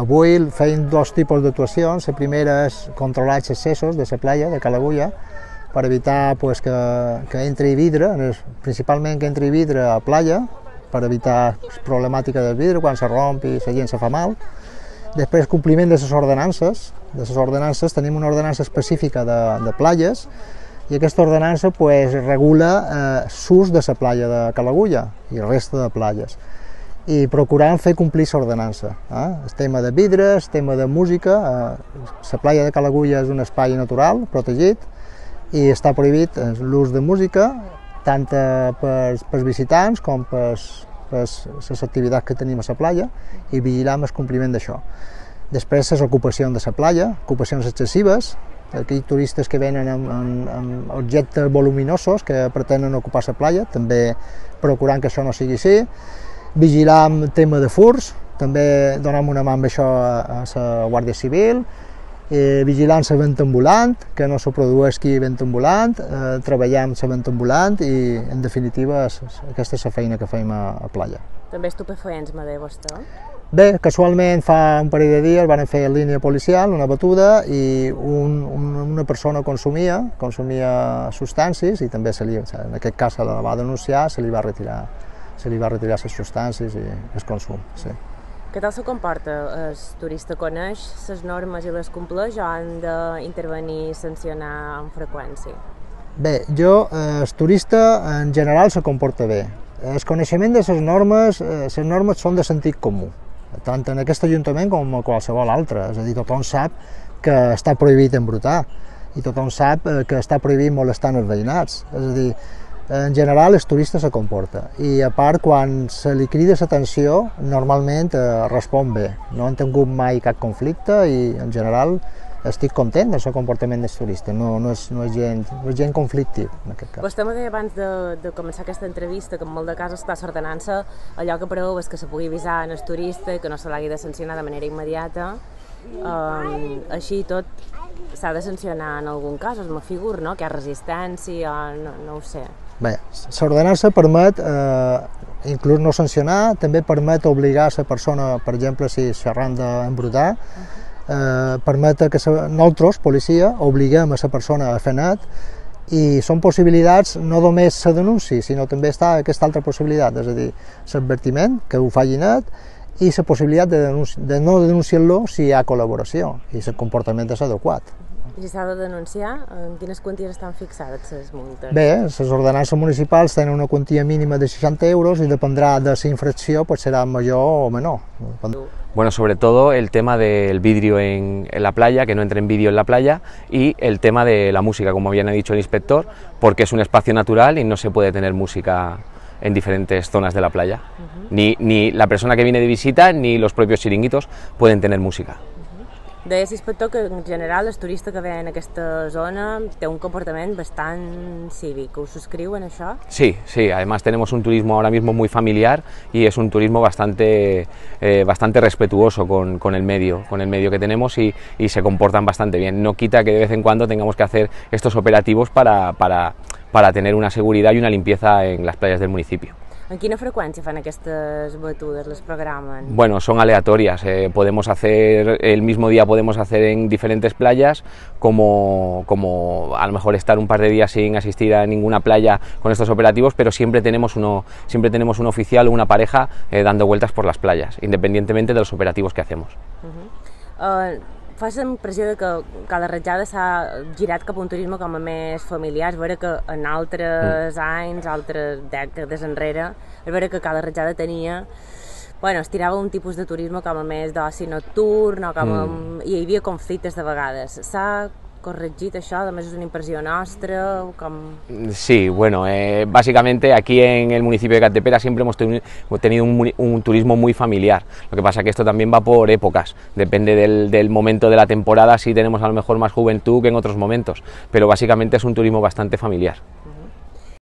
Avui feim dos tipus d'actuacions. La primera és controlar els accessos de la platja de Calagulla per evitar pues, que, que entri vidre, principalment que entri vidre a la platja, per evitar la problemàtica del vidre quan se romp i la gent se fa mal. Després, compliment de les ordenances. De les ordenances tenim una ordenança específica de, de platges i aquesta ordenança pues, regula eh, l'ús de la platja de Calagulla i el resta de platges i procurant fer complir l'ordenança. Eh? El tema de vidres, el tema de música, eh, la platja de Calagulla és un espai natural, protegit, i està prohibit eh, l'ús de música, tant per, per visitants com per, les activitats que tenim a la platja, i vigilar el compliment d'això. Després, les ocupacions de la platja, ocupacions excessives, aquells turistes que venen amb, amb, amb objectes voluminosos que pretenen ocupar la platja, també procurant que això no sigui així, vigilar el tema de furs, també donem una mà amb això a, a la Guàrdia Civil, eh, vigilant la venda ambulant, que no se produeixi venda ambulant, eh, treballar la venda ambulant i, en definitiva, aquesta és la feina que fem a, a platja. També estupefaents, m'ha de vostè? Bé, casualment fa un parell de dies van fer línia policial una batuda i un, un, una persona consumia, consumia substàncies i també se li, en aquest cas se la va denunciar, se li va retirar, se li va retirar les substàncies i el consum. Sí. Què tal se comporta? El turista coneix les normes i les compleix o han d'intervenir i sancionar amb freqüència? Bé, jo, eh, el turista en general se comporta bé. El coneixement de les normes, eh, les normes són de sentit comú tant en aquest Ajuntament com en qualsevol altre. És a dir, tothom sap que està prohibit embrutar i tothom sap eh, que està prohibit molestar els veïnats. És a dir, en general el turista se comporta i a part quan se li crida l'atenció normalment eh, respon bé. No han tingut mai cap conflicte i en general estic content del seu comportament del turista, no, no, és, no, és gent, no és gent conflictiu en aquest cas. Vostè m'ha abans de, de començar aquesta entrevista que en molt de casos està l'ordenança allò que preveu és que se pugui avisar en el turista i que no se l'hagi de sancionar de manera immediata um, així tot s'ha de sancionar en algun cas, es me figur, no? que hi ha resistència no, no ho sé. Bé, l'ordenança permet eh, inclús no sancionar, també permet obligar la persona, per exemple, si xerrant d'embrutar, uh -huh eh, permet que nosaltres, policia, obliguem a la persona a fer net i són possibilitats no només la denunci, sinó també està aquesta altra possibilitat, és a dir, l'advertiment, que ho faci net, i la possibilitat de, denunci de no denunciar-lo si hi ha col·laboració i el comportament és adequat. I si s'ha de denunciar, en quines quanties estan fixades les multes? Bé, les ordenances municipals tenen una quantia mínima de 60 euros i dependrà de la infracció, pues serà major o menor. Bueno, sobre todo el tema del vidrio en, en, la playa, que no entre en vídeo en la playa, y el tema de la música, como bien ha dicho el inspector, porque es un espacio natural y no se puede tener música en diferentes zonas de la playa. Uh -huh. ni, ni la persona que viene de visita ni los propios chiringuitos pueden tener música. Deia l'inspector que en general el turista que ve en aquesta zona té un comportament bastant cívic. ¿Us suscriuen això? Sí, sí. Además tenemos un turismo ahora mismo muy familiar y es un turismo bastante, eh, bastante respetuoso con, con, el medio, con el medio que tenemos y, y, se comportan bastante bien. No quita que de vez en cuando tengamos que hacer estos operativos para, para, para tener una seguridad y una limpieza en las playas del municipio. ¿En quina frecuencia fan estas batudes, los programan? Bueno, son aleatorias. Eh, podemos hacer, el mismo día podemos hacer en diferentes playas, como, como a lo mejor estar un par de días sin asistir a ninguna playa con estos operativos, pero siempre tenemos, uno, siempre tenemos un oficial o una pareja eh, dando vueltas por las playas, independientemente de los operativos que hacemos. Uh -huh. uh, fa la impressió de que cada ratjada s'ha girat cap a un turisme com a més familiar. És vera que en altres mm. anys, altres dècades enrere, és vera que cada ratjada tenia bueno, es tirava un tipus de turisme com a més d'oci nocturn o com a, mm. i hi havia conflictes de vegades. S'ha corregit això? Además es una impresión nostra? Com... Sí, bueno, eh, básicamente aquí en el municipio de Catepera siempre hemos tenido un, un, turismo muy familiar. Lo que pasa que esto también va por épocas, depende del, del, momento de la temporada, si tenemos a lo mejor más juventud que en otros momentos, pero básicamente es un turismo bastante familiar.